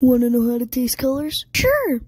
Want to know how to taste colors? Sure!